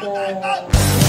ど？